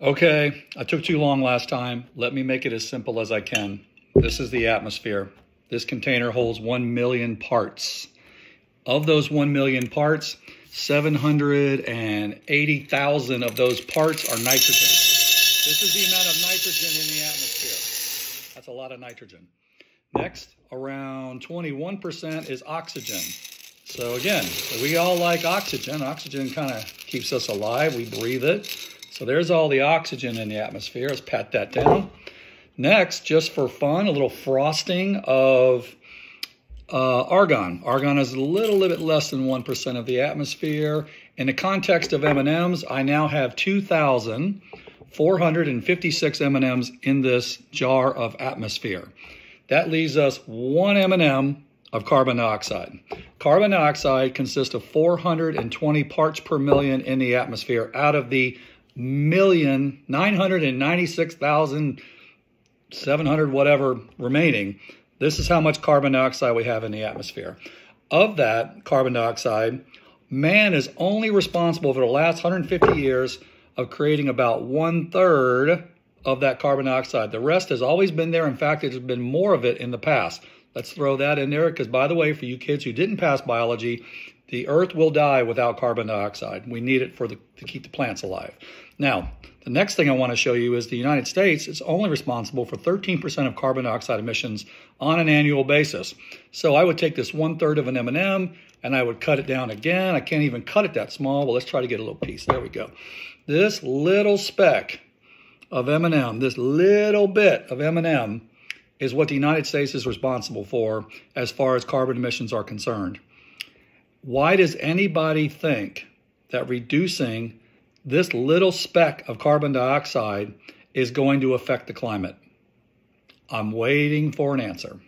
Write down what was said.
Okay, I took too long last time. Let me make it as simple as I can. This is the atmosphere. This container holds 1 million parts. Of those 1 million parts, 780,000 of those parts are nitrogen. This is the amount of nitrogen in the atmosphere. That's a lot of nitrogen. Next, around 21% is oxygen. So again, we all like oxygen. Oxygen kind of keeps us alive. We breathe it. So there's all the oxygen in the atmosphere. Let's pat that down. Next, just for fun, a little frosting of uh, argon. Argon is a little, little bit less than 1% of the atmosphere. In the context of M&Ms, I now have 2,456 M&Ms in this jar of atmosphere. That leaves us one M&M of carbon dioxide. Carbon dioxide consists of 420 parts per million in the atmosphere out of the million nine hundred and ninety six thousand seven hundred whatever remaining. This is how much carbon dioxide we have in the atmosphere. Of that carbon dioxide, man is only responsible for the last 150 years of creating about one third of that carbon dioxide. The rest has always been there. In fact, there's been more of it in the past. Let's throw that in there because, by the way, for you kids who didn't pass biology, the earth will die without carbon dioxide. We need it for the, to keep the plants alive. Now, the next thing I want to show you is the United States is only responsible for 13% of carbon dioxide emissions on an annual basis. So I would take this one third of an M&M and I would cut it down again. I can't even cut it that small, Well, let's try to get a little piece. There we go. This little speck of M&M, this little bit of M&M is what the United States is responsible for as far as carbon emissions are concerned. Why does anybody think that reducing this little speck of carbon dioxide is going to affect the climate? I'm waiting for an answer.